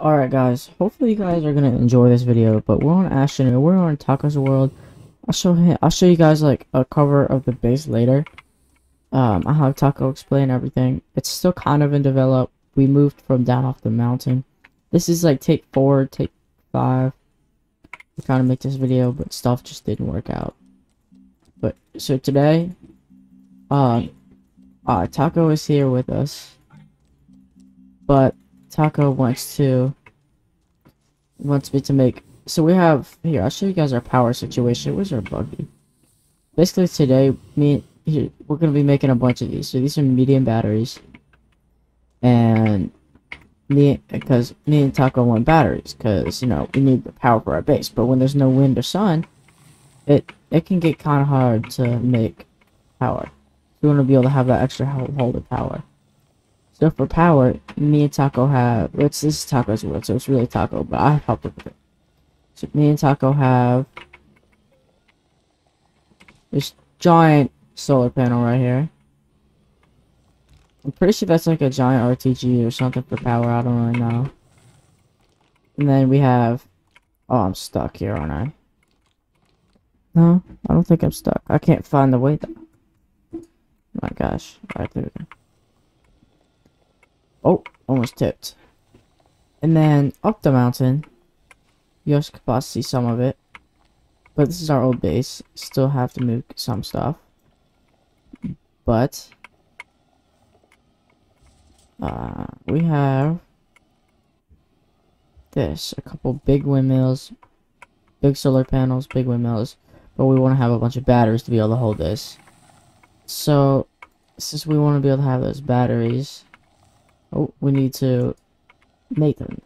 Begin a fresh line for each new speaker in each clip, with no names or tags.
Alright guys, hopefully you guys are gonna enjoy this video, but we're on Ashton we're on Tacos World. I'll show him I'll show you guys like a cover of the base later. Um I'll have Taco explain everything. It's still kind of in develop. We moved from down off the mountain. This is like take four, take five. We trying to make this video, but stuff just didn't work out. But so today, um uh Taco is here with us. But Taco wants to wants me to make so we have here I'll show you guys our power situation. Where's our buggy? Basically today me here, we're gonna be making a bunch of these. So these are medium batteries. And me because me and Taco want batteries because you know we need the power for our base. But when there's no wind or sun it it can get kind of hard to make power. We want to be able to have that extra hold of power so for power, me and Taco have, it's, this is Taco's world, so it's really Taco, but I helped with it. So me and Taco have this giant solar panel right here. I'm pretty sure that's like a giant RTG or something for power, I don't really know. And then we have, oh, I'm stuck here, aren't I? No, I don't think I'm stuck. I can't find the way though. Oh my gosh. Alright, there we go. Oh, almost tipped. And then up the mountain, you also could possibly see some of it. But this is our old base. Still have to move some stuff. But uh, we have this. A couple big windmills, big solar panels, big windmills. But we want to have a bunch of batteries to be able to hold this. So, since we want to be able to have those batteries, Oh, we need to make them.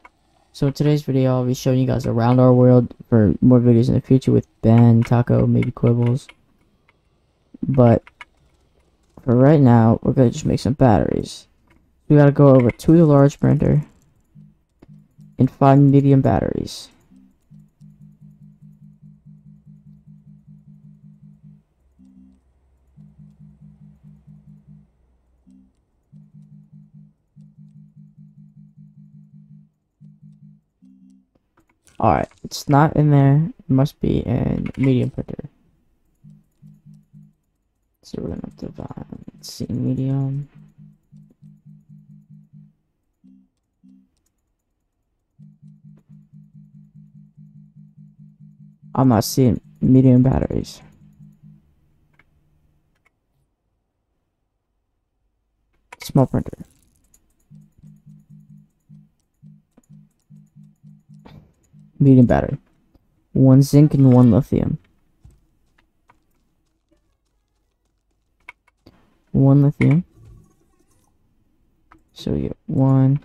So today's video, I'll be showing you guys around our world for more videos in the future with Ben, Taco, maybe Quibbles. But for right now, we're gonna just make some batteries. We gotta go over to the large printer and find medium batteries. Alright, it's not in there. It must be in medium printer. So we're gonna divide. Let's see, medium. I'm not seeing medium batteries. Small printer. Medium battery. One zinc and one lithium. One lithium. So we get one.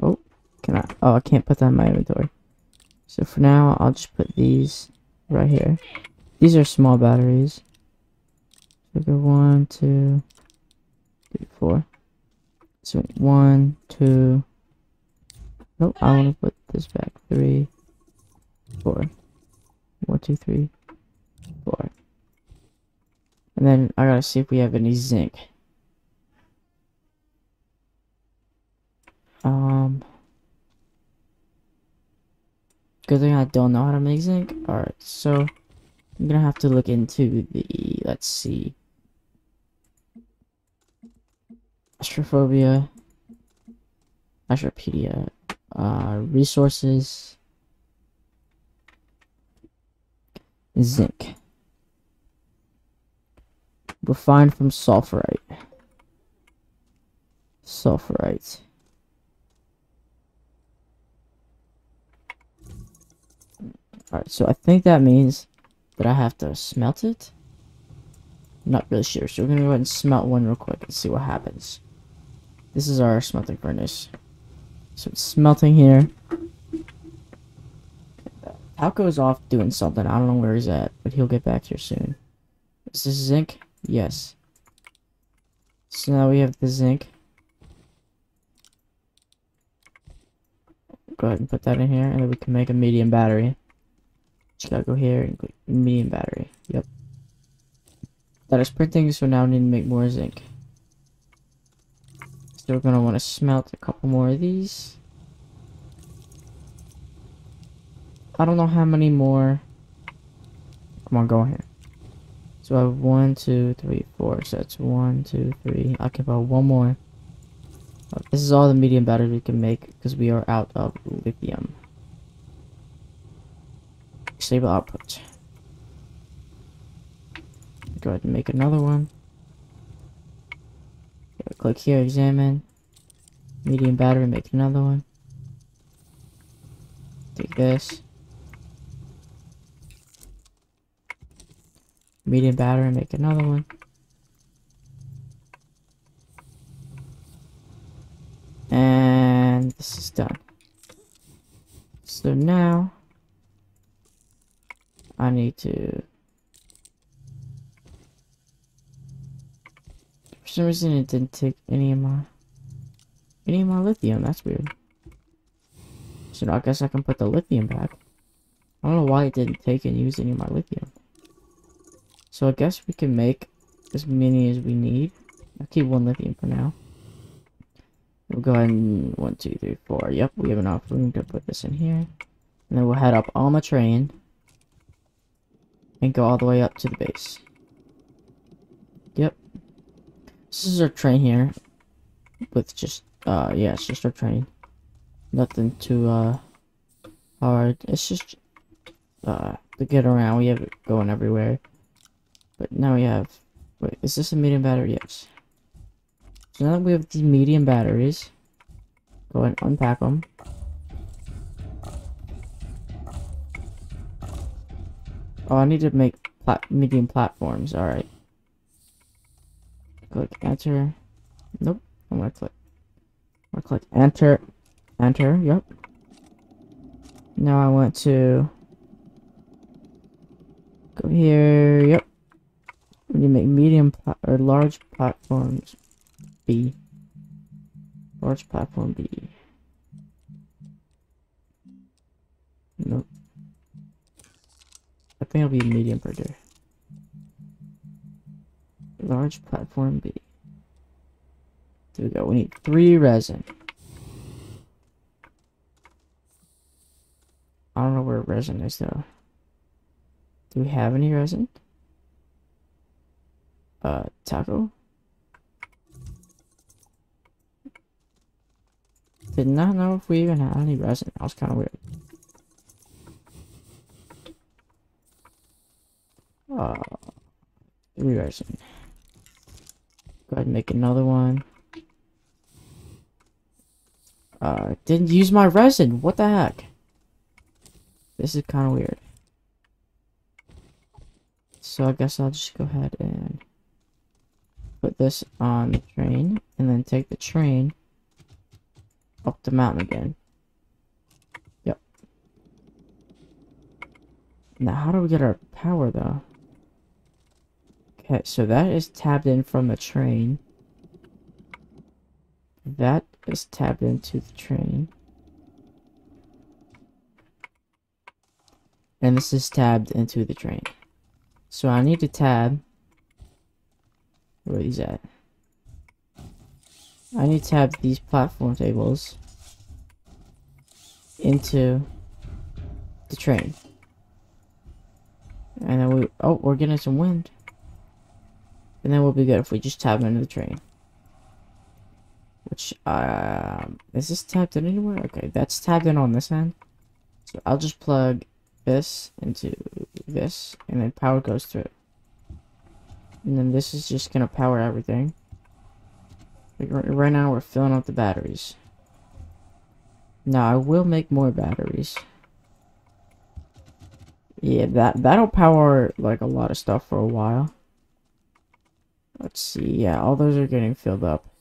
Oh, can I? Oh, I can't put that in my inventory. So for now, I'll just put these right here. These are small batteries. So go one, two, three, four. So one, two, Nope, I want to put this back. Three, four. One, two, three, four. And then I gotta see if we have any zinc. Um. Good thing I don't know how to make zinc. Alright, so I'm gonna have to look into the, let's see. Astrophobia. Astropedia uh, resources, zinc, refined from sphalerite, sphalerite. Alright, so I think that means that I have to smelt it. I'm not really sure, so we're gonna go ahead and smelt one real quick and see what happens. This is our smelting furnace. So it's smelting here. Taco's off doing something. I don't know where he's at, but he'll get back here soon. Is this zinc? Yes. So now we have the zinc. Go ahead and put that in here, and then we can make a medium battery. Just gotta go here and click medium battery. Yep. That is printing, so now we need to make more zinc. So we're gonna want to smelt a couple more of these. I don't know how many more. Come on, go ahead. So I have one, two, three, four. So that's one, two, three. I can about one more. This is all the medium batteries we can make because we are out of lithium. Stable output. Go ahead and make another one. Click here, examine. Medium battery, make another one. Take this. Medium battery, make another one. And this is done. So now, I need to... some reason it didn't take any of my... Any of my lithium, that's weird. So I guess I can put the lithium back. I don't know why it didn't take and use any of my lithium. So I guess we can make as many as we need. I'll keep one lithium for now. We'll go ahead and one, two, three, four. Yep, we have enough room to put this in here. And then we'll head up on the train. And go all the way up to the base. Yep. This is our train here. With just, uh, yeah, it's just our train. Nothing too, uh, hard. It's just, uh, to get around. We have it going everywhere. But now we have... Wait, is this a medium battery? Yes. So now that we have the medium batteries, go and unpack them. Oh, I need to make plat medium platforms. Alright. Click enter. Nope. I'm gonna click. Gonna click enter. Enter. Yep. Now I want to go here. Yep. When you make medium or large platforms, B. Large platform B. Nope. I think it'll be medium printer. Large platform B. There we go. We need three resin. I don't know where resin is though. Do we have any resin? uh, taco. Did not know if we even had any resin. That was kind of weird. Uh, three resin. Go ahead and make another one. Uh, didn't use my resin. What the heck? This is kind of weird. So I guess I'll just go ahead and put this on the train, and then take the train up the mountain again. Yep. Now, how do we get our power, though? Okay, so that is tabbed in from the train. That is tabbed into the train. And this is tabbed into the train. So I need to tab where he's at. I need to have these platform tables into the train. And then we, oh, we're getting some wind. And then we'll be good if we just tab into the train. Which, um, is this tapped in anywhere? Okay, that's tabbed in on this end. So I'll just plug this into this, and then power goes through. It. And then this is just gonna power everything. Like right now we're filling up the batteries. Now I will make more batteries. Yeah, that that'll power like a lot of stuff for a while. Let's see. Yeah, all those are getting filled up.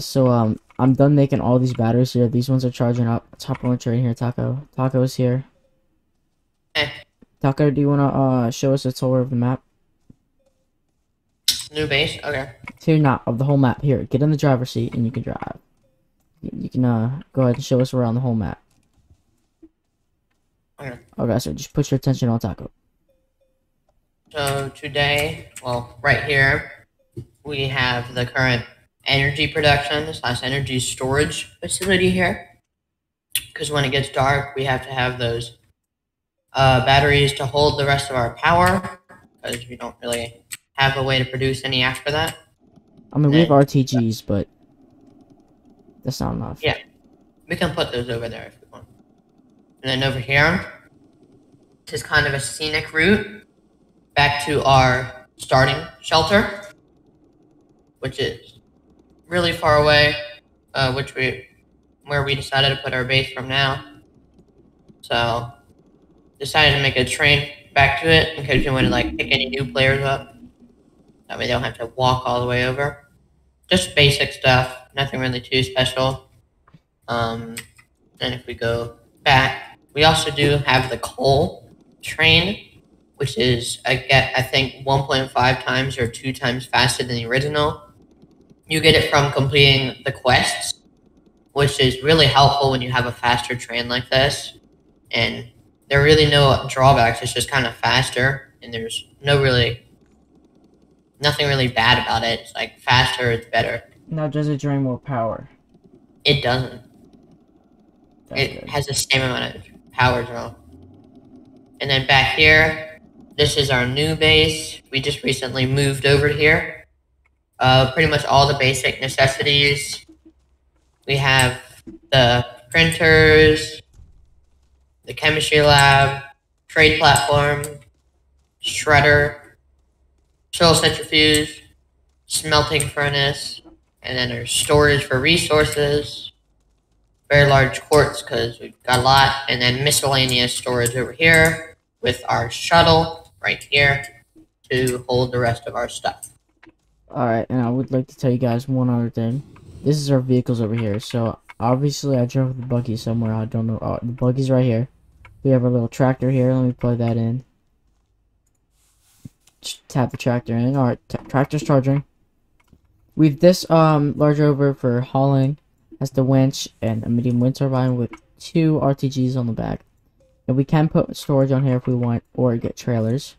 Guys, so um, I'm done making all these batteries here. These ones are charging up. Let's hop on the train here, Taco. Taco's here.
Eh.
Taco, do you wanna uh show us a tour of the map?
New base? Okay.
Here, not of the whole map. Here, get in the driver's seat and you can drive. You you can uh go ahead and show us around the whole map.
Okay.
Okay, so just put your attention on Taco.
So today, well, right here, we have the current energy production slash energy storage facility here. Because when it gets dark, we have to have those uh, batteries to hold the rest of our power. Because we don't really have a way to produce any after that.
I mean, we have. RTGs, but that's not enough.
Yeah. We can put those over there if we want. And then over here, this is kind of a scenic route back to our starting shelter, which is really far away, uh, which we where we decided to put our base from now. So decided to make a train back to it in case you want to like pick any new players up. That way they don't have to walk all the way over. Just basic stuff, nothing really too special. Um, and if we go back, we also do have the coal train, which is I get I think 1.5 times or two times faster than the original. You get it from completing the quests, which is really helpful when you have a faster train like this. And there are really no drawbacks. It's just kind of faster, and there's no really nothing really bad about it. It's like faster, it's better.
Now, does it drain more power?
It doesn't.
That's
it
good.
has the same amount of power draw. And then back here, this is our new base. We just recently moved over here. Pretty much all the basic necessities. We have the printers, the chemistry lab, trade platform, shredder, soil centrifuge, smelting furnace, and then there's storage for resources, very large quartz because we've got a lot, and then miscellaneous storage over here with our shuttle right here to hold the rest of our stuff.
Alright, and I would like to tell you guys one other thing. This is our vehicles over here. So, obviously, I drove the buggy somewhere. I don't know. Oh, the buggy's right here. We have our little tractor here. Let me plug that in. Just tap the tractor in. Alright, tractor's charging. We've this um large rover for hauling. Has the winch and a medium wind turbine with two RTGs on the back. And we can put storage on here if we want, or get trailers.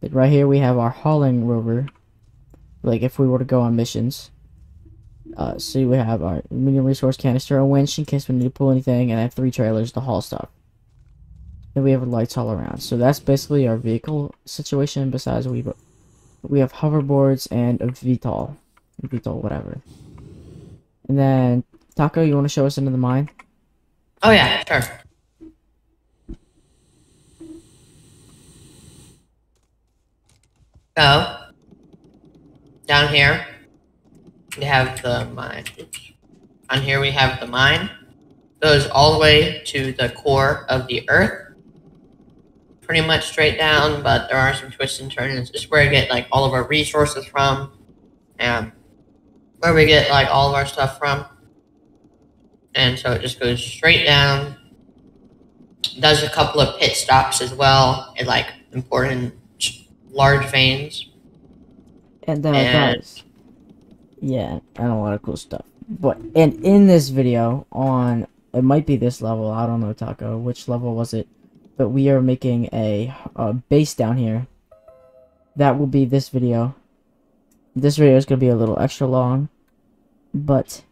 But right here we have our hauling rover like if we were to go on missions. Uh, so we have our medium resource canister, a winch in case we need to pull anything, and I have three trailers to haul stuff. And we have lights all around. So that's basically our vehicle situation. Besides, we we have hoverboards and a VTOL, VTOL, whatever. And then Taco, you want to show us into the mine?
Oh yeah, sure. So down here we have the mine. On here we have the mine. Goes all the way to the core of the earth. Pretty much straight down, but there are some twists and turns. This is where we get like all of our resources from, and where we get like all of our stuff from. And so it just goes straight down. Does a couple of pit stops as well at like important large veins.
And then
And-
guys, yeah, and a lot of cool stuff. But and in this video on it might be this level. I don't know, Taco. Which level was it? But we are making a, a base down here. That will be this video. This video is gonna be a little extra long, but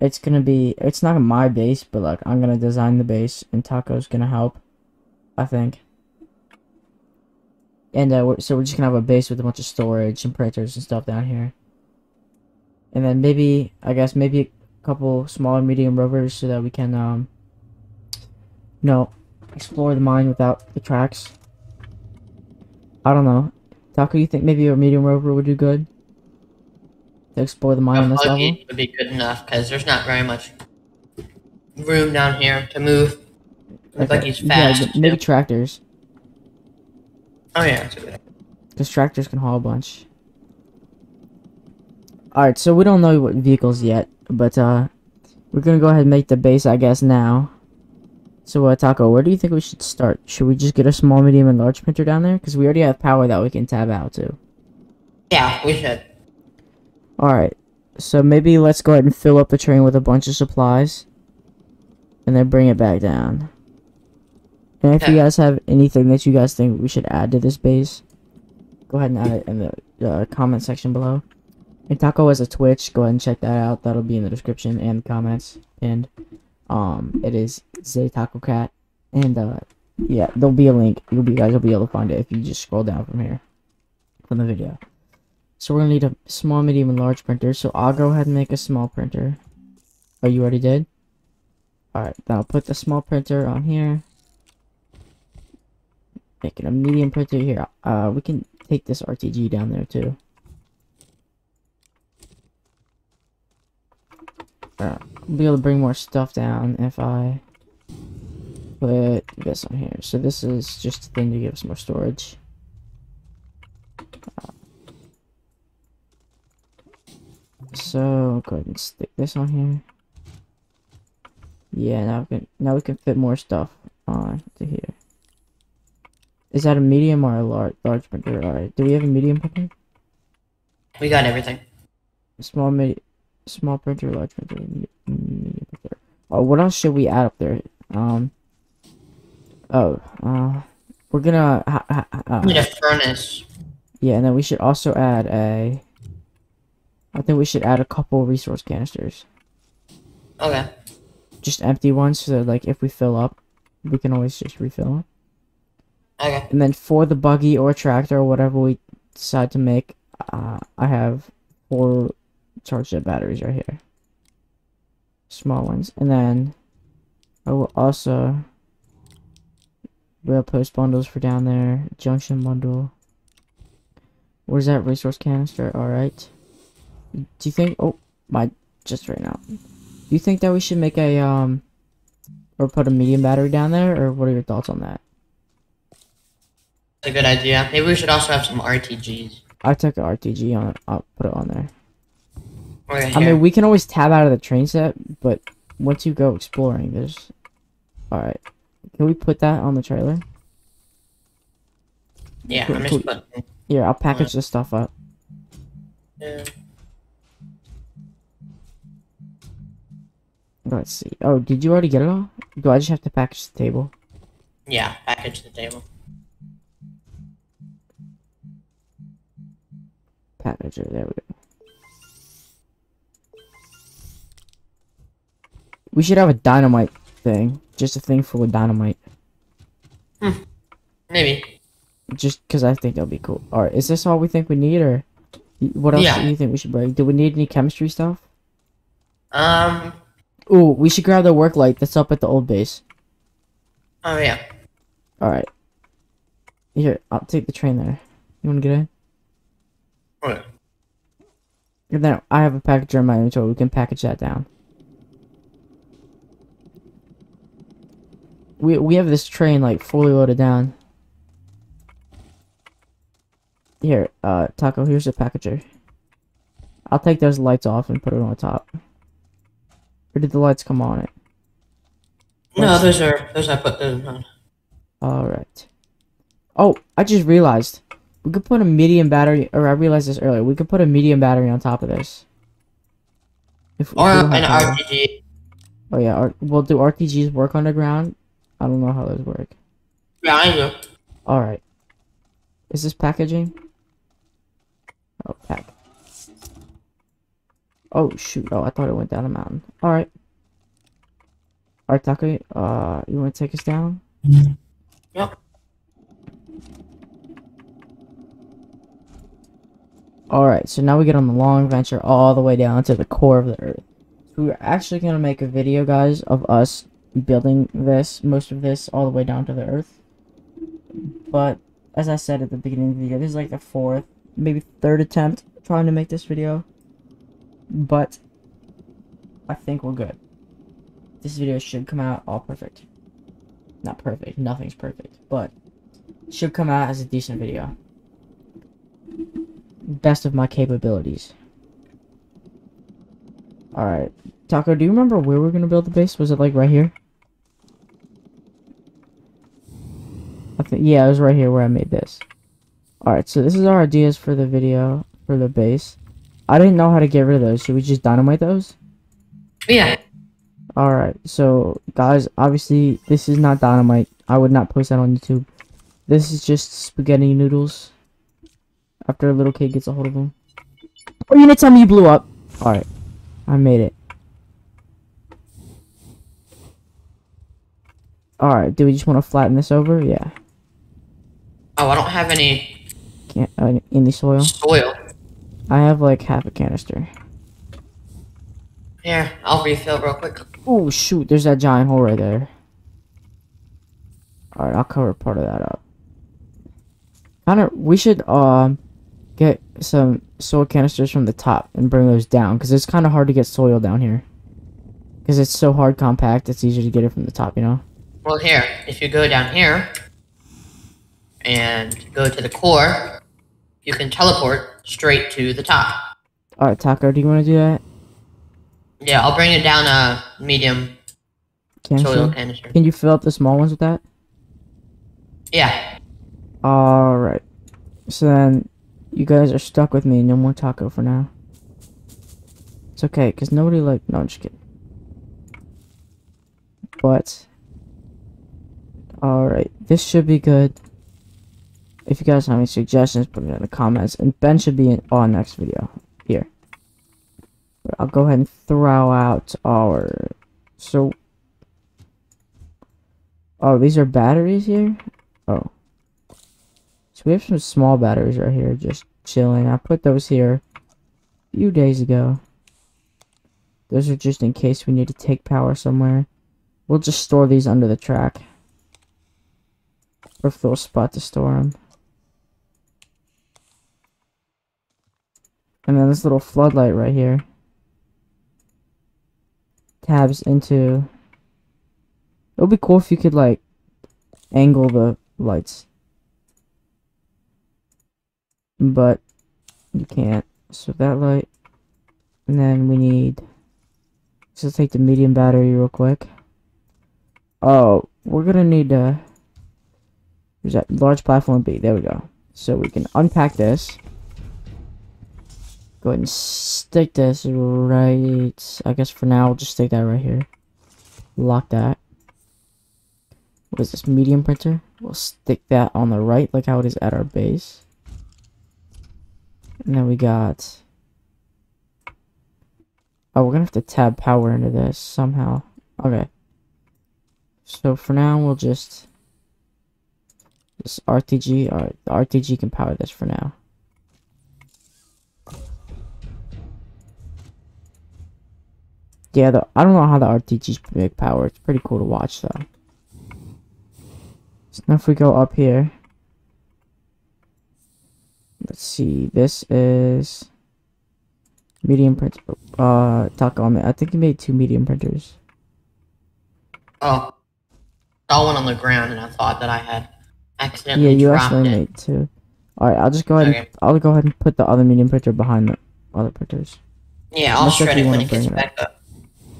it's gonna be. It's not my base, but like I'm gonna design the base, and Taco's gonna help. I think. And uh, we're, so we're just gonna have a base with a bunch of storage and printers and stuff down here. And then maybe, I guess, maybe a couple smaller medium rovers so that we can, um, you know, explore the mine without the tracks. I don't know. Taco, you think maybe a medium rover would do good? To explore the mine on this level?
would be good enough because there's not very much room down here to move. The buggy's
yeah,
fast.
Yeah, maybe
too.
tractors.
Oh yeah.
Because tractors can haul a bunch. Alright, so we don't know what vehicles yet, but uh, we're gonna go ahead and make the base, I guess, now. So, uh, Taco, where do you think we should start? Should we just get a small, medium, and large printer down there? Because we already have power that we can tab out to.
Yeah, we should.
Alright, so maybe let's go ahead and fill up the train with a bunch of supplies. And then bring it back down. And if you guys have anything that you guys think we should add to this base, go ahead and add it in the uh, comment section below. And Taco has a Twitch, go ahead and check that out. That'll be in the description and comments. And um, it is Zay Taco Cat. And uh, yeah, there'll be a link. You'll be guys will be able to find it if you just scroll down from here, from the video. So we're gonna need a small, medium, and large printer. So I'll go ahead and make a small printer. Oh, you already did? Alright, then I'll put the small printer on here. Making a medium printer here. Uh, we can take this RTG down there too. Alright, I'll be able to bring more stuff down if I put this on here. So this is just a thing to give us more storage. So go ahead and stick this on here. Yeah, now we can now we can fit more stuff on to here. Is that a medium or a large large printer? Alright. Do we have a medium printer?
We got everything.
Small small printer, large printer, medium printer. Oh, what else should we add up there? Um. Oh, uh, we're gonna. Ha, ha,
We need
uh,
a furnace.
yeah, and then we should also add a. I think we should add a couple resource canisters.
Okay.
just empty ones so that like if we fill up we can always just refill them
Okay.
and then for the buggy or tractor or whatever we decide to make uh, i have four charged up batteries right here. Small ones. And then i will also we'll post bundles for down there junction bundle. Where's that resource canister? All right. Do you think oh my just right now. Do you think that we should make a um or put a medium battery down there or what are your thoughts on that
a good idea. Maybe we should also have some RTGs.
i took an rtg on i'll put it on there
Okay,
i mean we can always tab out of the train set but once you go exploring there's all right can we put that on the trailer
yeah,
cool,
I'm
cool.
just putting.
here i'll package uh, this stuff up
Yeah.
let's see oh did you already get it all do i just have to package the table
yeah, package the table.
Packager there we go we should have a dynamite thing just a thing full of dynamite Hmm.
Maybe.
just because I think that'll be cool. All right, is this all we think we need, or what else
Yeah.
do you think we should bring? Do we need any chemistry stuff?
Um.
Ooh, we should grab the work light that's up at the old base.
Oh yeah.
All right, here I'll take the train there. You want to get in?
Okay.
And then I have a packager in my inventory. We can package that down. We we have this train like fully loaded down. Here, uh, Taco. Here's the packager. I'll take those lights off and put it on top. Or did the lights come on it?
No, those are those I put those on.
All right. Oh, I just realized we could put a medium battery. Or I realized this earlier. We could put a medium battery on top of this. If,
Or an
power.
RPG.
Oh yeah, R- well, do RPGs work underground? I don't know how those work.
Yeah, I do.
All right. Is this packaging? Oh, pack. Oh shoot! Oh, I thought it went down a mountain. All right. All right, Taco. Uh, you want to take us down?
Yep.
All right. So now we get on the long venture all the way down to the core of the Earth. We're actually gonna make a video, guys, of us building this, most of this, all the way down to the Earth. But as I said at the beginning of the video, this is like the fourth, maybe third attempt trying to make this video. But I think we're good. This video should come out all perfect. Not perfect, nothing's perfect, but should come out as a decent video. Best of my capabilities. Alright. Taco, do you remember where we are gonna build the base? Was it like right here? I think yeah, it was right here where I made this. Alright, so this is our ideas for the video for the base. I didn't know how to get rid of those. Should we just dynamite those?
Yeah.
Alright, so guys, obviously this is not dynamite. I would not post that on YouTube. This is just spaghetti noodles. After a little kid gets a hold of them. Or you gonna tell me you blew up? Alright. I made it. Alright, do we just want to flatten this over? Yeah.
Oh, I don't have any...
Can't, uh, any soil?
Soil.
I have like half a canister.
Here, I'll refill real quick.
Oh shoot, there's that giant hole right there. Alright, I'll cover part of that up. Kinda, we should, um, get some soil canisters from the top and bring those down, because it's kind of hard to get soil down here. Because it's so hard compact, it's easier to get it from the top, you know?
Well, here, if you go down here, and go to the core, you can teleport straight to the top.
Alright, Taco, do you want to do that?
Yeah, I'll bring it down a medium
canister?
soil canister.
Can you fill up the small ones with that?
Yeah.
Alright. So then, you guys are stuck with me. No more taco for now. It's okay, because nobody like... No, I'm just kidding. But... Alright, this should be good. If you guys have any suggestions, put it in the comments. And Ben should be in our next video. Here. I'll go ahead and throw out our... So... Oh, these are batteries here? Oh. So we have some small batteries right here, just chilling. I put those here a few days ago. Those are just in case we need to take power somewhere. We'll just store these under the track. Or little spot to store them. And then this little floodlight right here tabs into it would be cool if you could like angle the lights but you can't. So that light and then we need let's take the medium battery real quick. Oh we're gonna need to there's that large platform B there we go. So we can unpack this. Go ahead and stick this right I guess for now we'll just stick that right here. Lock that. What is this medium printer? We'll stick that on the right like how it is at our base and then we got... Oh, we're gonna have to tab power into this somehow. Okay. So for now, we'll just... This RTG, the RTG can power this for now. Yeah, the, I don't know how the RTG's big power. It's pretty cool to watch, though. So now if we go up here, let's see this is medium printer uh Takome. I think he made two medium printers.
Oh saw one on the ground and I thought that I had accidentally
yeah you actually
it.
made two. All right I'll just go ahead
Okay.
and I'll go ahead and put the other medium printer behind the other printers.
Yeah I'll
Unless
shred
you
it when it gets
it
back up.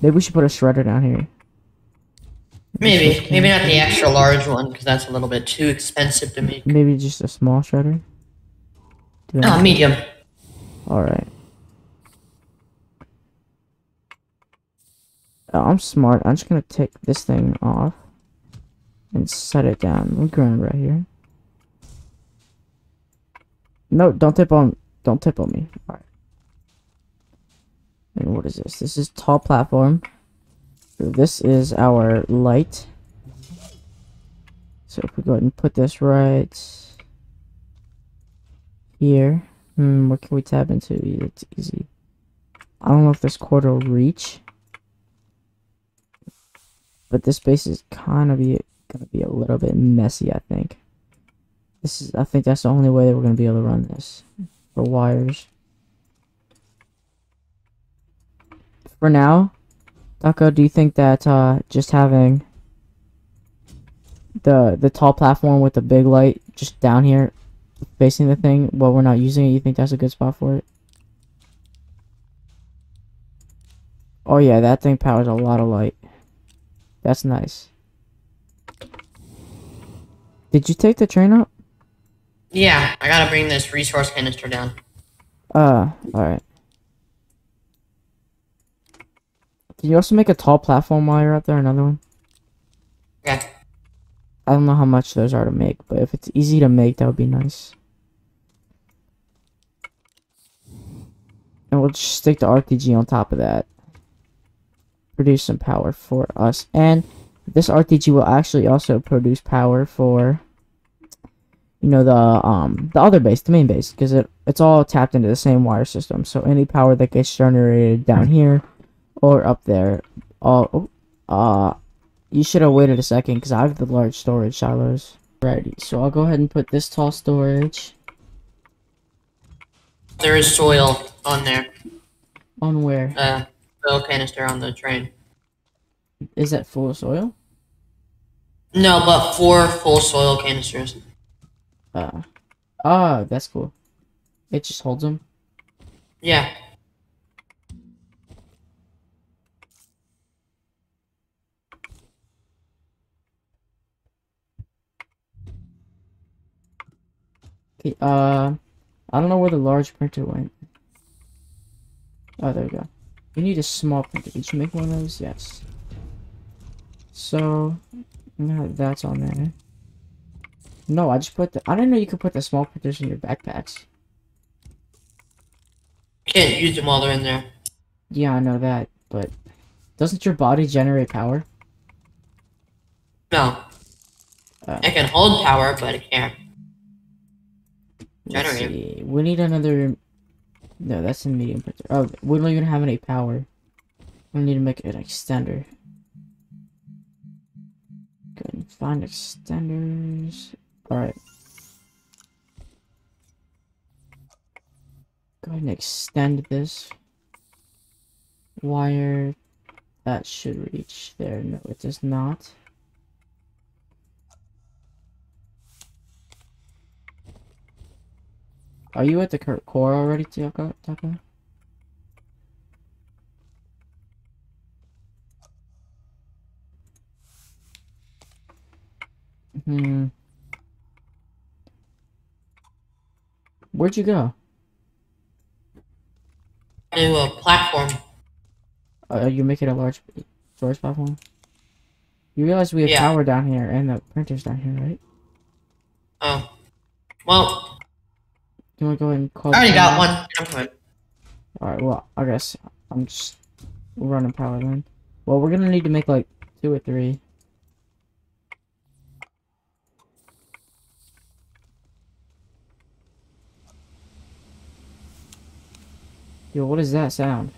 maybe we should put a shredder down here.
Maybe maybe not the extra large one because that's a little bit too expensive to make.
Maybe just a small shredder
Oh medium
all right Oh, I'm smart. I'm just gonna take this thing off and set it down. We ground right here. No, don't tip on. Don't tip on me. All right. And what is this? This is tall platform. So this is our light. So if we go ahead and put this right here. Hmm, what can we tap into? It's easy. I don't know if this cord will reach. But this base is kind of gonna be a little bit messy, I think. This is I think that's the only way that we're gonna be able to run this. For wires. For now, Taco, do you think that uh just having the the tall platform with the big light just down here facing the thing while we're not using it, you think that's a good spot for it? Oh yeah, that thing powers a lot of light. That's nice. Did you take the train up?
Yeah, I gotta bring this resource canister down.
Uh, alright. Can you also make a tall platform while you're up there? Another one?
Okay.
I don't know how much those are to make, but if it's easy to make, that would be nice. And we'll just stick the RTG on top of that. Produce some power for us. And this RTG will actually also produce power for you know the um the other base, the main base, because it it's all tapped into the same wire system. So any power that gets generated down here or up there, all uh you should have waited a second because I have the large storage silos. Alrighty, so I'll go ahead and put this tall storage
There is soil on there.
on where
Uh, soil canister on the train.
is that full of soil?
No, but four full soil canisters.
Uh, ah, that's cool. It just holds them.
Yeah.
Okay, uh, I don't know where the large printer went. Oh, there we go. We need a small printer. Did you make one of those? Yes. So, now that's on there. No, I just put the- I didn't know you could put the small printers in your backpacks.
Can't use them while they're in there.
Yeah, I know that, but doesn't your body generate power?
No.
Uh,
It can hold power, but it can't.
Let's
Generate.
see. We need another. No, that's a medium printer. Oh, we don't even have any power. We need to make an extender. Go ahead and find extenders. Alright. Go ahead and extend this wire. That should reach there. No, it does not. Are you at the core already, Taco? Taco? Hmm. Where'd you go?
To a platform.
Uh, are you making a large storage platform? You realize we have
Yeah.
power down here and the printer's down here, right?
Oh. Well,
You wanna go ahead and call
I already got one. I'm fine.
Alright, well, I guess I'm just running power then. Well, we're gonna need to make like two or three. Yo, what is that sound?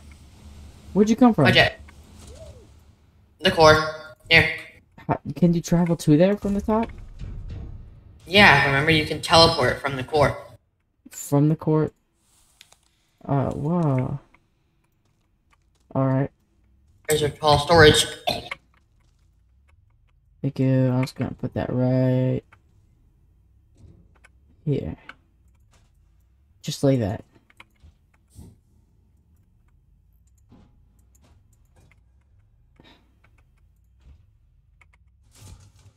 Where'd you come from?
Okay. The core. Here.
How- Can you travel to there from the top?
Yeah, remember you can teleport from the core.
From the court? Uh, whoa. Alright,
There's your tall storage.
thank you. I was gonna put that right here. Just lay that.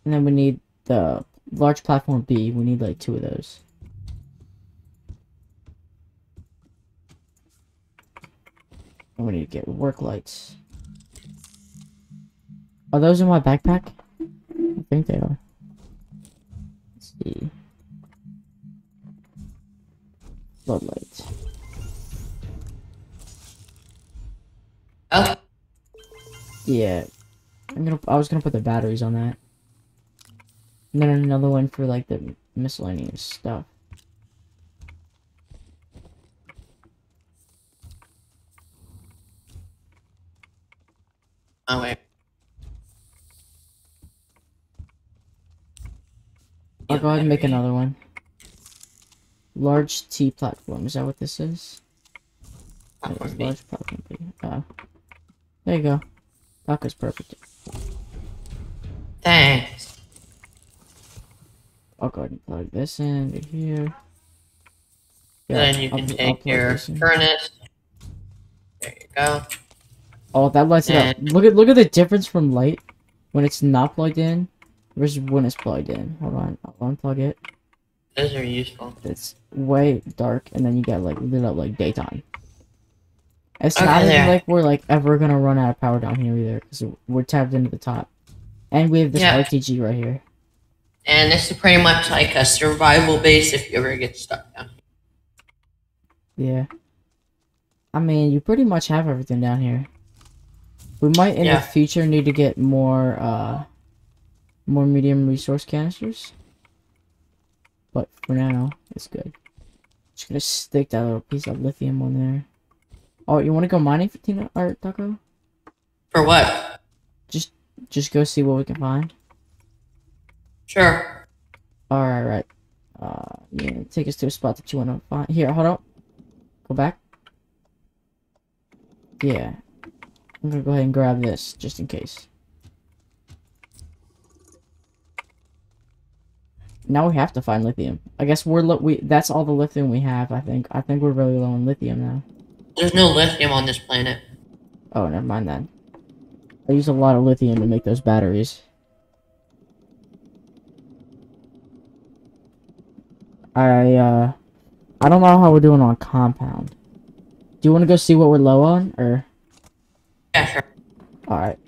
And then we need the large platform B. We need like two of those. Need to get work lights. Are those in my backpack? I think they are. Let's see. Floodlights.
Oh,
Yeah. I'm gonna I was gonna put the batteries on that. And then another one for like the miscellaneous stuff.
oh wait.
I'll go ahead and make another one. Large T platform. Is that what this is? Yeah, large platform. Uh, there you go. Taco's perfect.
Thanks.
I'll go ahead and plug this in right here.
then you
I'll
can
I'll
take your
this in.
furnace. There you go.
Oh, that lights it up. Look at look at the difference from light when it's not plugged in versus when it's plugged in. Hold on, I'll unplug it.
Those are useful.
It's way dark, and then you get like lit up like daytime. It's
Okay,
not even like we're like ever gonna run out of power down here either, because we're tapped into the top, and we have this
Yeah.
RTG right here.
And this is pretty much like a survival base if you ever get stuck down.
Yeah. I mean, you pretty much have everything down here. We might in
Yeah.
the future need to get more, uh, more medium resource canisters. But for now, it's good. Just gonna stick that little piece of lithium on there. Oh, you wanna go mining for Tina or Taco?
For what?
Just just go see what we can find.
Sure.
Alright, right. Uh, yeah, take us to a spot that you wanna find. Here, hold up. Go back. Yeah. I'm gonna go ahead and grab this, just in case. Now we have to find lithium. I guess we're we that's all the lithium we have, I think. I think we're really low on lithium now.
There's no lithium on this planet.
Oh, never mind then. I use a lot of lithium to make those batteries. I, uh... I don't know how we're doing on compound. Do you want to go see what we're low on, or...
Yeah, sure.
Alright.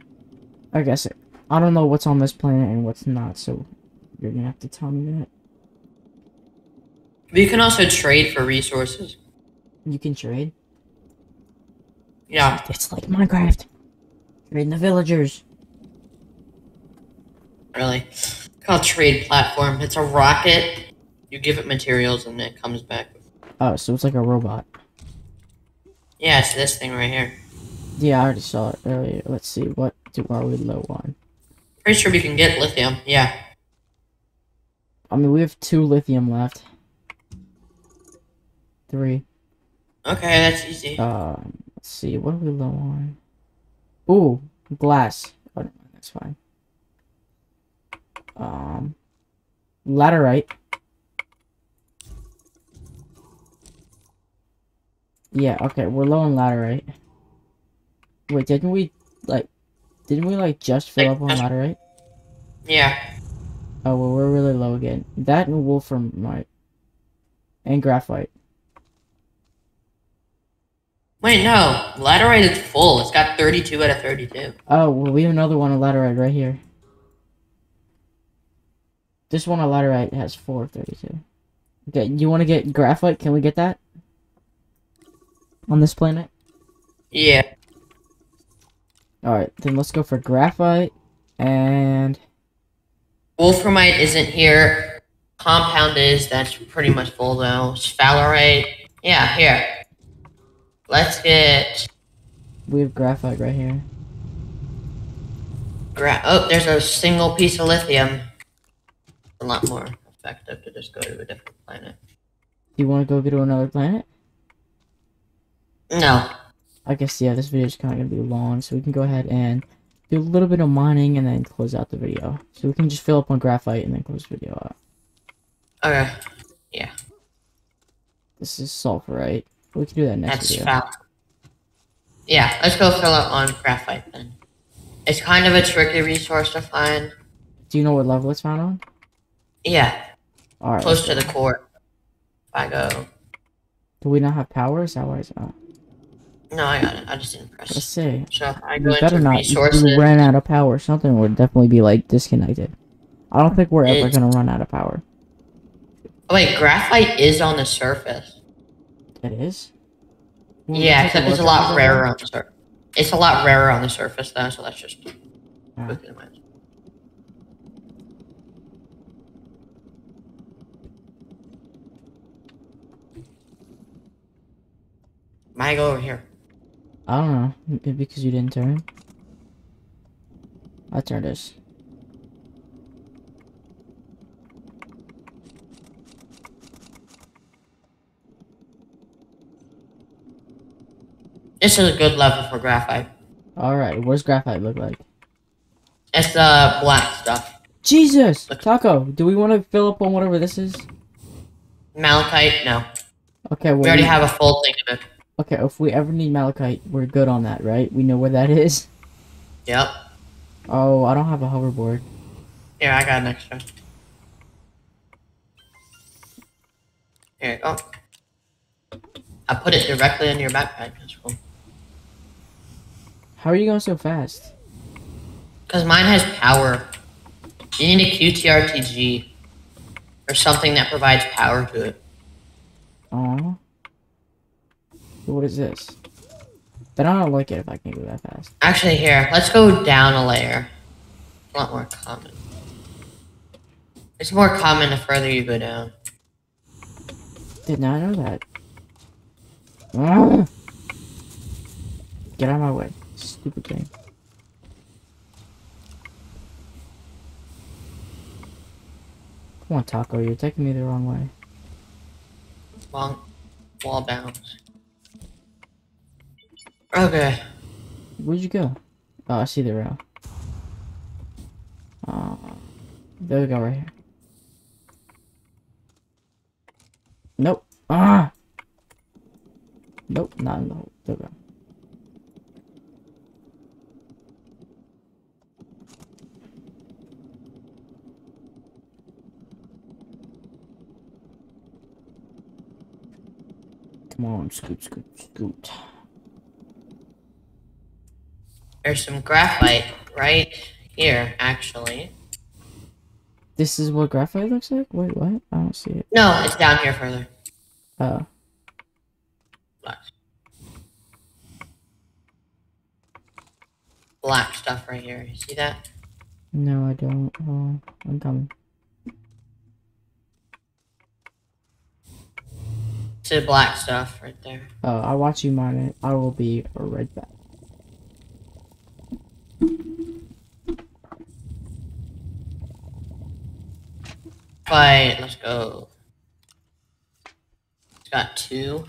I guess it, I don't know what's on this planet and what's not, so... You're gonna have to tell me that.
But you can also trade for resources.
You can trade.
Yeah.
It's like Minecraft. Trading the villagers.
Really. Called trade platform. It's a rocket. You give it materials and it comes back.
Oh, so it's like a robot.
Yeah, it's this thing right here.
Yeah, I already saw it earlier. Let's see, what do are we low on?
Pretty sure we can get lithium. Yeah.
I mean, we have two lithium left. Three.
Okay, that's easy.
Um, let's see, what are we low on? Ooh, glass. Oh, that's fine. Um, laterite. Yeah, okay, we're low on laterite. Wait, didn't we, like, didn't we, like, just fill
Like,
up on laterite?
Yeah.
Oh, well, we're really low again. That and wolframite. And graphite.
Wait, no. Laterite is full. It's got 32 out of 32.
Oh, well, we have another one of laterite right here. This one of laterite has 432. Okay, you want to get graphite? Can we get that? On this planet?
Yeah.
Alright, then let's go for graphite. And...
Wolframite isn't here. Compound is. That's pretty much full though. Sphalerite. Yeah, here. Let's get.
We have graphite right here.
Gra- oh, there's a single piece of lithium. A lot more effective to just go to a different planet.
Do you want to go to another planet?
No.
I guess, yeah, this video is kind of going to be long, so we can go ahead and do a little bit of mining and then close out the video. So we can just fill up on graphite and then close the video out.
Okay. Yeah.
This is sphalerite. We can do that next
That's
video.
foul. Yeah, let's go fill up on graphite then. It's kind of a tricky resource to find.
Do you know what level it's found on?
Yeah,
Alright.
close to the core. If I go.
Do we not have power? Is that why it's not?
No, I got it. I just didn't
Let's
press.
see.
So I go
better
into
not. If
resources.
we ran out of power, something would definitely be like disconnected. I don't think we're ever gonna run out of power.
Oh, wait, graphite is on the surface.
It is. Well,
Yeah, except it's a lot rarer on the surface. It's a lot rarer on the surface though, so that's just
Ah.
quickly. Might go over here.
I don't know. Maybe because you didn't turn. I turned this.
This is a good level for graphite.
All right. What does graphite look like?
It's the black stuff.
Jesus,
Look.
Taco. Do we want to fill up on whatever this is?
Malachite, no.
Okay. Well,
We already have a full thing of it.
Okay, if we ever need malachite, we're good on that, right? We know where that is.
Yep.
Oh, I don't have a hoverboard.
Here, I got an extra. Here go. I put it directly in your backpack. That's cool.
How are you going so fast?
Because mine has power. You need a QTRTG. Or something that provides power to it.
Aw. What is this? Then I don't like it if I can go that fast.
Actually, here, let's go down a layer. A lot more common. It's more common the further you go down.
Did not know that. Ah! Get out of my way. Stupid thing. Come on, Taco, you're taking me the wrong way.
Long wall bounce. Okay.
Where'd you go? Oh, I see the rail. Uh, there we go, right here. Nope. Ah! Nope, not in the hole. There we go. Come on, scoot, scoot, scoot.
There's some graphite right here, actually.
This is what graphite looks like? Wait, what? I don't see it.
No, it's down here further.
Oh.
Black. Black stuff right here. You see that?
No, I don't. Oh, I'm coming.
To the black stuff right there.
Oh, I'll watch you mine it. I will be right back.
Fight, let's go. It's got two.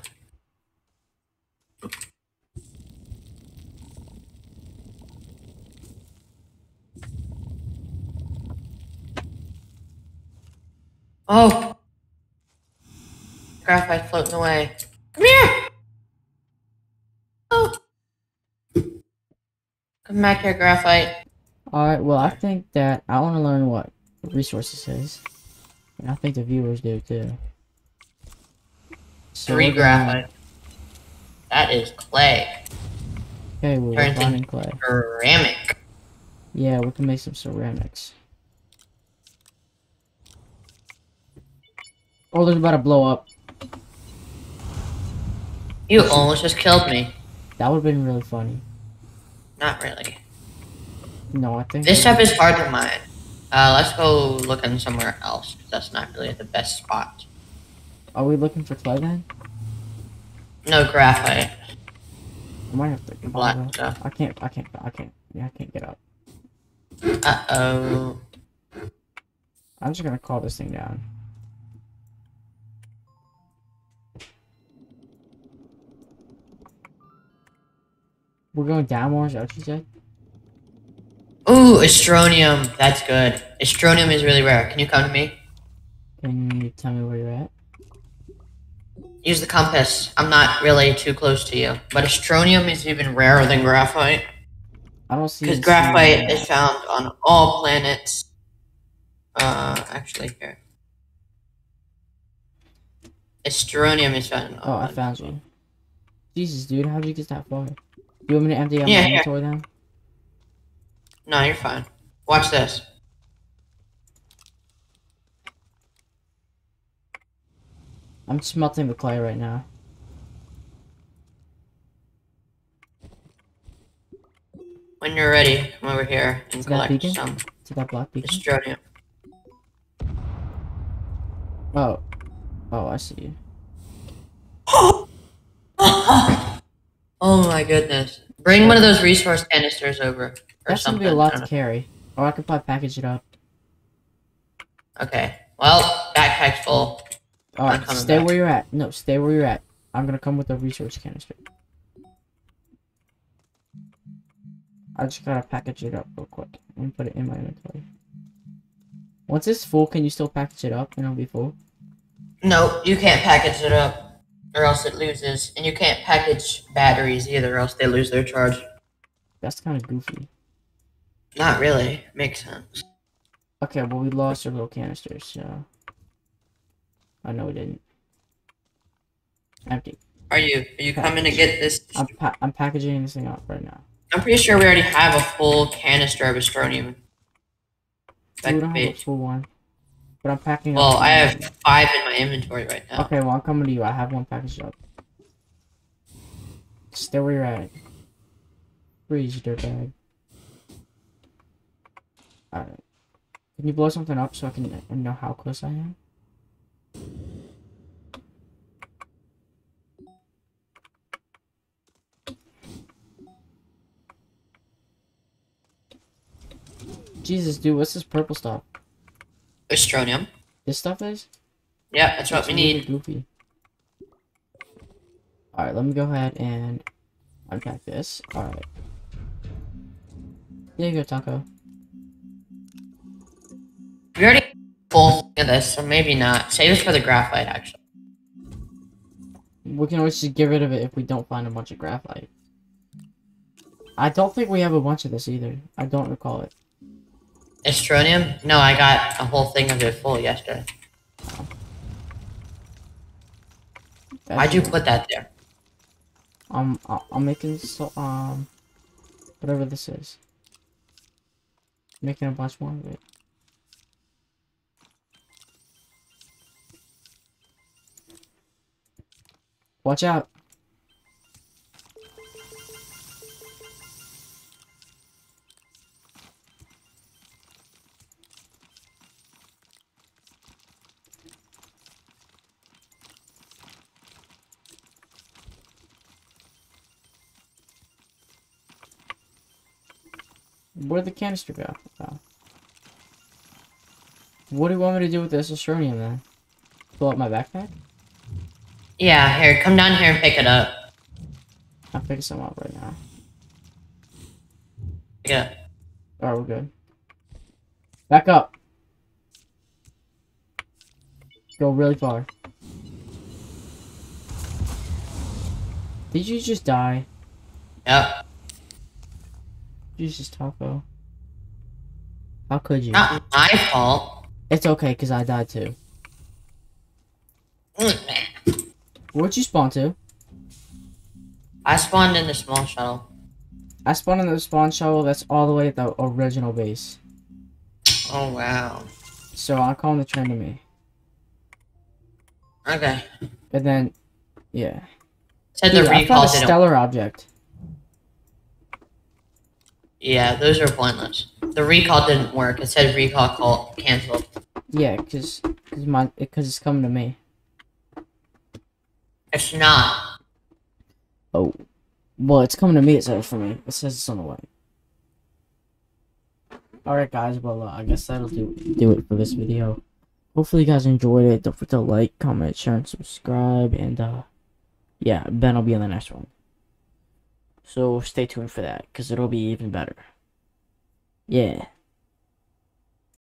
Oh! Graphite floating away. Come here! Oh! Come back here, graphite.
Alright, well, I think that I want to learn what resources is. And I think the viewers do too. So
Three graphite. That is clay.
Okay, we're
Turns
finding clay.
ceramic.
Yeah, we can make some ceramics. Oh, they're about to blow up.
You almost just killed me.
That would have been really funny.
Not really.
No, I think.
This stuff is hard to mine. Uh, let's go looking somewhere else. 'cause that's not really the best spot.
Are we looking for clay then?
No graphite.
I might have to.
Black
uh,
stuff.
I can't. I can't. I can't. Yeah, I can't get up.
Uh oh.
I'm just gonna call this thing down. We're going down more, is that what you said?
Ooh, astronium. That's good. Astronium is really rare. Can you come to me?
Can you tell me where you're at?
Use the compass. I'm not really too close to you. But astronium is even rarer than graphite.
I don't see.
Because graphite is found on all planets. Uh, actually, here. Astronium is found on all
Oh, I found you. Jesus, dude, how'd you get that far? You want me to empty out
Yeah,
my inventory then?
No, you're fine. Watch this.
I'm smelting the clay right now.
When you're ready, come over here and collect some
To that black beacon?
astronium.
Oh. Oh, I see you.
oh my goodness. Bring one of those resource canisters over. Or
That's gonna be a lot to carry. Or I could probably package it up.
Okay. Well, backpack's full.
Alright, stay
back.
where you're at. No, stay where you're at. I'm gonna come with a resource canister. I just gotta package it up real quick and put it in my inventory. Once it's full, can you still package it up and it'll be full?
No, you can't package it up. Or else it loses. And you can't package batteries either, or else they lose their charge.
That's kind of goofy.
Not really. Makes sense.
Okay, well we lost our little canisters, so. Oh, I know we didn't. Empty.
Are you are you coming to get this?
I'm pa I'm packaging this thing up right now.
I'm pretty sure we already have a full canister of Astronium.
We
Back
don't have a full one. But I'm packing up.
Well, I have five in my inventory right now.
Okay, well I'm coming to you. I have one package up. Stay where you're at. Freeze, dirtbag. Alright. Can you blow something up so I can know how close I am? Jesus, dude, what's this purple stuff?
Astronium.
This stuff is?
Yeah, that's what we
really
need.
Goofy. Alright, let me go ahead and unpack this. Alright. There you go, Taco.
We already full of this, so maybe not. Save this for the graphite, actually.
We can always just get rid of it if we don't find a bunch of graphite. I don't think we have a bunch of this either. I don't recall it.
Astronium? No, I got a whole thing of it full yesterday.
That's
Why'd you put that there?
Um, I'm making so um, whatever this is. Making a bunch more of it. Watch out! Where'd the canister go? Oh. What do you want me to do with this Astronium then? Pull out my backpack?
Yeah, here, come down here and pick it up.
I'm picking some up right now.
Yeah.
Alright, we're good. Back up. Go really far. Did you just die?
Yep.
Jesus, Taco. How could you?
Not my fault.
It's okay, because I died too.
Mm,
Where'd you spawn to?
I spawned in the small shuttle.
I spawned in the spawn shuttle that's all the way at the original base.
Oh, wow.
So I'm calling the train to me.
Okay.
And then, yeah.
Said
Dude,
the
I
recall
found a stellar object.
Yeah, those are pointless. The recall didn't work. It said recall call canceled.
Yeah, cause, cause my, cause it's coming to me.
It's not.
Oh, well, it's coming to me. It says for me. It says it's on the way. All right, guys. Well, uh, I guess that'll do do it for this video. Hopefully, you guys enjoyed it. Don't forget to like, comment, share, and subscribe. And uh, yeah, Ben will be in the next one. So stay tuned for that, cause it'll be even better. Yeah.